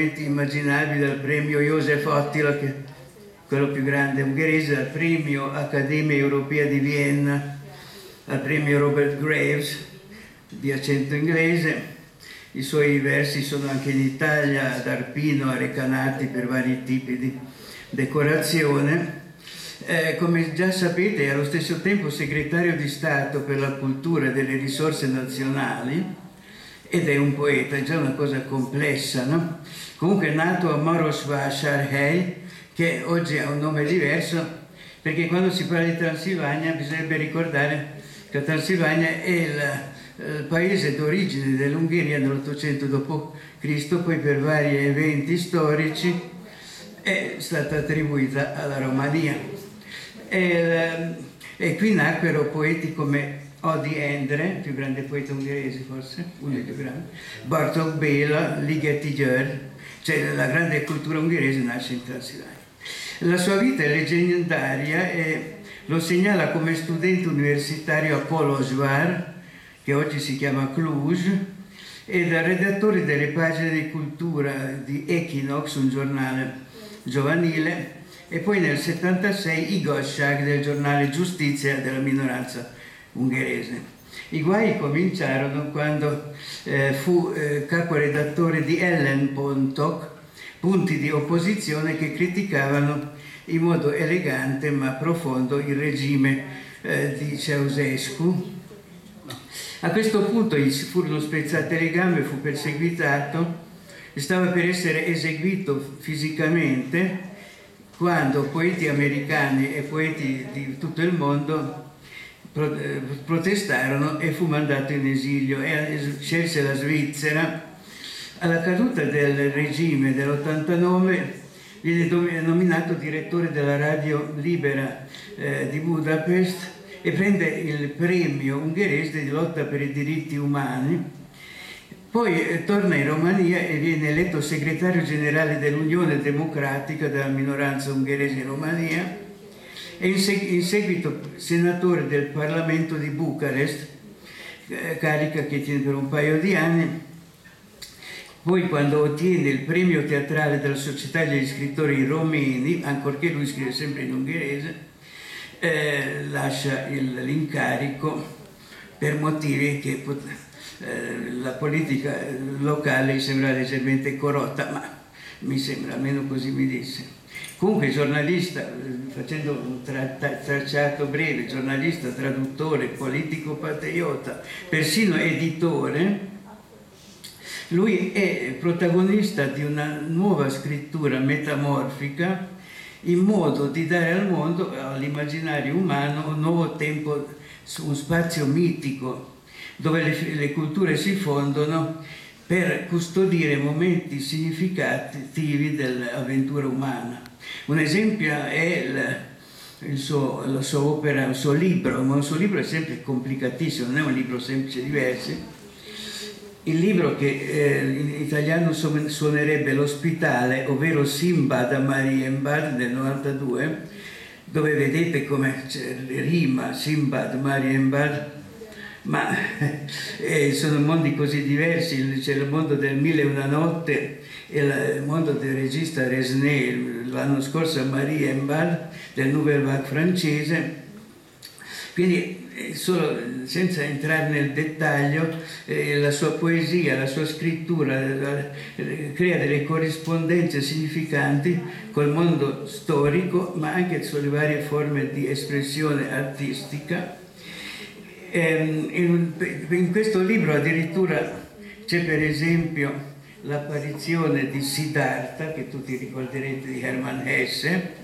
immaginabili al premio Josef Attila, che quello più grande ungherese, al premio Accademia Europea di Vienna, al premio Robert Graves di accento inglese. I suoi versi sono anche in Italia ad Arpino arrecanati per vari tipi di decorazione. Eh, come già sapete è allo stesso tempo segretario di Stato per la cultura e delle risorse nazionali ed è un poeta, è già una cosa complessa, no? Comunque è nato a Marosvásárhely, che oggi ha un nome diverso, perché quando si parla di Transilvania bisognerebbe ricordare che Transilvania è il, il paese d'origine dell'Ungheria nell'Ottocento d.C., poi per vari eventi storici è stata attribuita alla Romania. E, e qui nacquero poeti come Odi Endre, più grande poeta ungherese forse, uno dei più grandi, Bartok Béla, Ligeti György, cioè la grande cultura ungherese nasce in Transilvania. La sua vita è leggendaria e lo segnala come studente universitario a Kolozsvár, che oggi si chiama Cluj, e da redattore delle pagine di cultura di Equinox, un giornale giovanile, e poi nel 76 Igosság del giornale Giustizia della minoranza ungherese. I guai cominciarono quando eh, fu eh, caporedattore di Ellen Pontok, punti di opposizione che criticavano in modo elegante ma profondo il regime eh, di Ceausescu. A questo punto gli furono spezzate le gambe, fu perseguitato, stava per essere eseguito fisicamente quando poeti americani e poeti di tutto il mondo protestarono e fu mandato in esilio e scelse la Svizzera. Alla caduta del regime dell'89 viene nominato direttore della radio libera eh, di Budapest e prende il premio ungherese di lotta per i diritti umani. Poi eh, torna in Romania e viene eletto segretario generale dell'Unione Democratica della minoranza ungherese in Romania e in, seguito senatore del Parlamento di Bucarest, eh, carica che tiene per un paio di anni. Poi quando ottiene il premio teatrale della Società degli Scrittori Romeni, ancorché lui scrive sempre in ungherese, eh, lascia l'incarico per motivi che eh, la politica locale gli sembra leggermente corrotta, ma mi sembra, almeno così mi disse. Comunque giornalista, facendo un tracciato breve, giornalista, traduttore, politico patriota, persino editore, lui è protagonista di una nuova scrittura metamorfica in modo di dare al mondo, all'immaginario umano, un nuovo tempo, un spazio mitico dove le, le culture si fondono per custodire momenti significativi dell'avventura umana. Un esempio è il, suo, la sua opera, il suo libro, ma il suo libro è sempre complicatissimo, non è un libro semplice di versi. Il libro che eh, in italiano suonerebbe L'ospitale, ovvero Simbad a Marienbad del 92, dove vedete come rima Simbad, Marienbad, ma eh, sono mondi così diversi, c'è il mondo del Mille e una notte e il mondo del regista Resnay l'anno scorso Marie Embal del Nouvelle Vague francese, quindi eh, solo, senza entrare nel dettaglio, eh, la sua poesia, la sua scrittura eh, crea delle corrispondenze significanti col mondo storico, ma anche sulle varie forme di espressione artistica in questo libro addirittura c'è per esempio l'apparizione di Siddhartha, che tutti ricorderete di Hermann Hesse,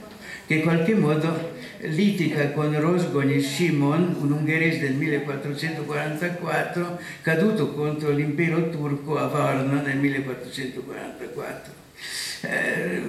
che in qualche modo litiga con Rosgoni Shimon, un ungherese del 1444, caduto contro l'impero turco a Varna nel 1444. Eh,